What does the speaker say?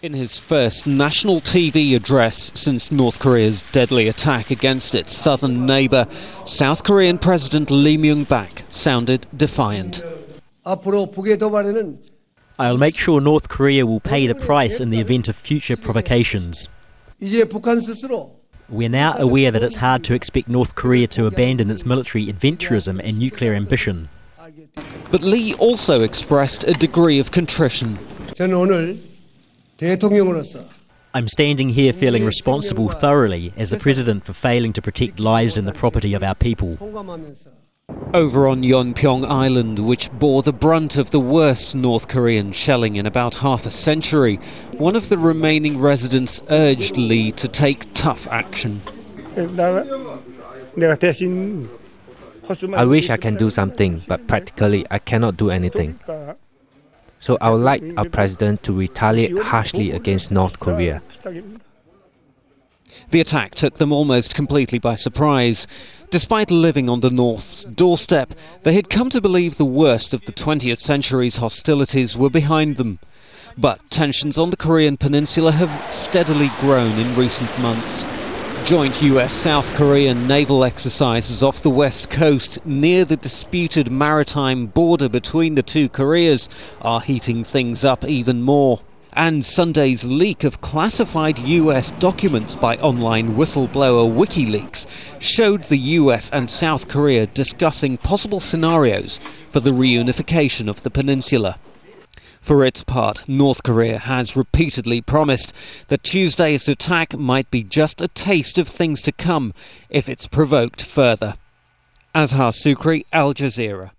In his first national TV address since North Korea's deadly attack against its southern neighbor, South Korean President Lee Myung-bak sounded defiant. I'll make sure North Korea will pay the price in the event of future provocations. We're now aware that it's hard to expect North Korea to abandon its military adventurism and nuclear ambition. But Lee also expressed a degree of contrition. I'm standing here feeling responsible thoroughly as the president for failing to protect lives and the property of our people. Over on Yeonpyeong Island, which bore the brunt of the worst North Korean shelling in about half a century, one of the remaining residents urged Lee to take tough action. I wish I can do something, but practically I cannot do anything. So I would like our president to retaliate harshly against North Korea. The attack took them almost completely by surprise. Despite living on the North's doorstep, they had come to believe the worst of the 20th century's hostilities were behind them. But tensions on the Korean peninsula have steadily grown in recent months. Joint US South Korean naval exercises off the west coast near the disputed maritime border between the two Koreas are heating things up even more. And Sunday's leak of classified US documents by online whistleblower WikiLeaks showed the US and South Korea discussing possible scenarios for the reunification of the peninsula. For its part, North Korea has repeatedly promised that Tuesday's attack might be just a taste of things to come if it's provoked further. Azhar Sukri, Al Jazeera.